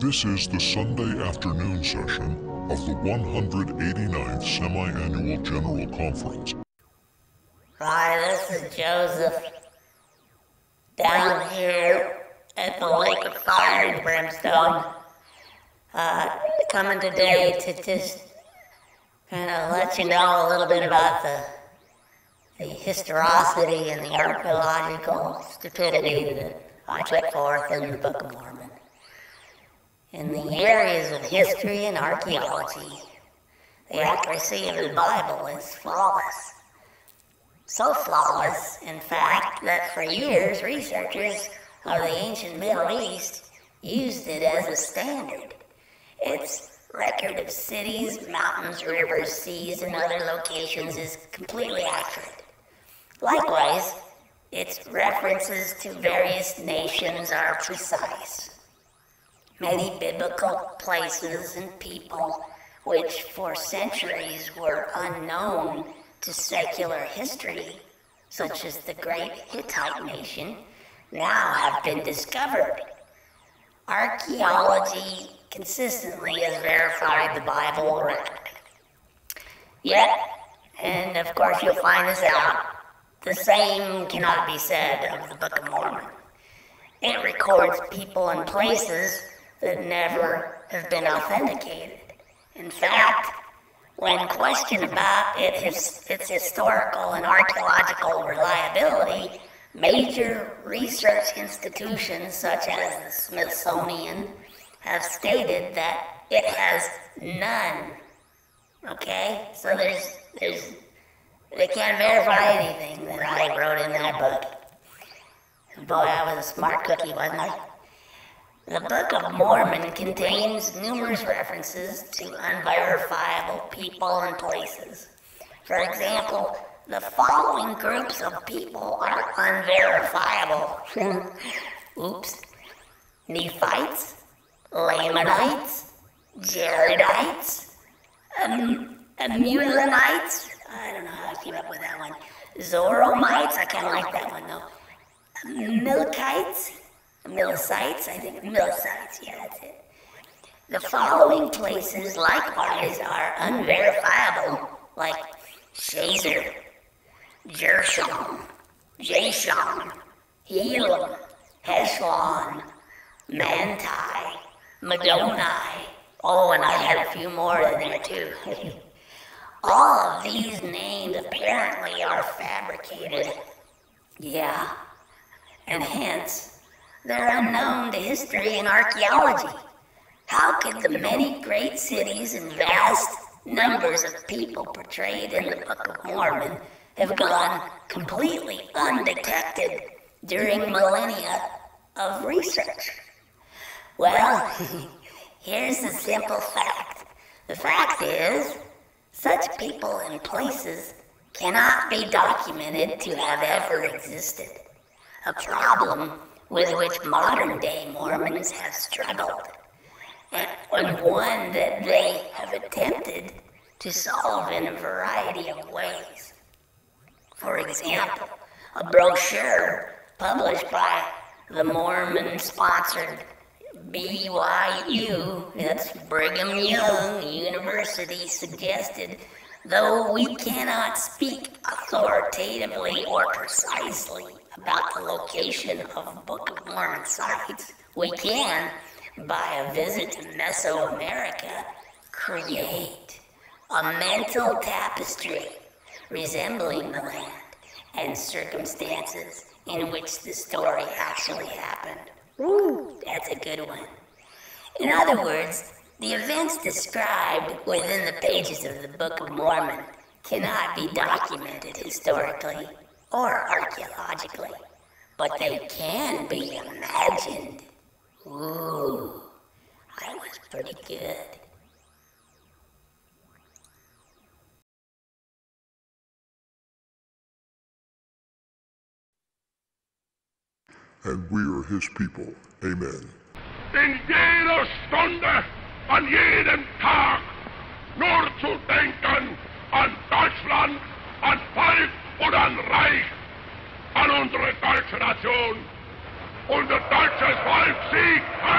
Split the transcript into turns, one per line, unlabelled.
This is the Sunday afternoon session of the 189th Semi-Annual General Conference.
Hi, this is Joseph. Down here at the Lake of Fire and Brimstone. Uh, coming today to just kind of let you know a little bit about the, the historicity and the archaeological stupidity that I put forth in the Book of Mormon. In the areas of history and archaeology, the accuracy of the Bible is flawless. So flawless, in fact, that for years researchers of the ancient Middle East used it as a standard. Its record of cities, mountains, rivers, seas, and other locations is completely accurate. Likewise, its references to various nations are precise. Many biblical places and people, which for centuries were unknown to secular history, such as the great Hittite nation, now have been discovered. Archaeology consistently has verified the Bible record. Yet, and of course you'll find this out, the same cannot be said of the Book of Mormon. It records people and places that never have been authenticated. In fact, when questioned about its, its historical and archaeological reliability, major research institutions such as the Smithsonian have stated that it has none. Okay? So there's, there's, they can't verify anything that I wrote in that book. Boy, I was a smart cookie, wasn't I? The Book of Mormon contains numerous references to unverifiable people and places. For example, the following groups of people are unverifiable. Oops. Nephites, Lamanites, Jaredites, um, Amulonites. I don't know how I came up with that one. Zoromites. I kind of like that one though. Milkites, Milicites. I think Milicites. Yeah, that's it. The following places likewise are unverifiable, like Shazer, Jershon, Jashon, Elam, Heshlon, Manti, Madoni. Oh, and I had a few more in there too. All of these names apparently are fabricated. Yeah. And hence, they're unknown to history and archaeology. How could the many great cities and vast numbers of people portrayed in the Book of Mormon have gone completely undetected during millennia of research? Well, here's the simple fact. The fact is, such people and places cannot be documented to have ever existed. A problem with which modern day Mormons have struggled, and one that they have attempted to solve in a variety of ways. For example, a brochure published by the Mormon sponsored BYU, that's Brigham Young University, suggested, though we cannot speak authoritatively or precisely about the location of Book of Mormon sites, we can, by a visit to Mesoamerica, create a mental tapestry resembling the land and circumstances in which the story actually happened. Ooh, that's a good one. In other words, the events described within the pages of the Book of Mormon cannot be documented historically or archaeologically, but they can be imagined. Ooh, I was pretty good.
And we are his people. Amen.
in jeder Stunde, an jedem Tag, nur zu denken an Deutschland, an Volk und an Reich, an unsere deutsche Nation. Unser deutsches Volk siegt!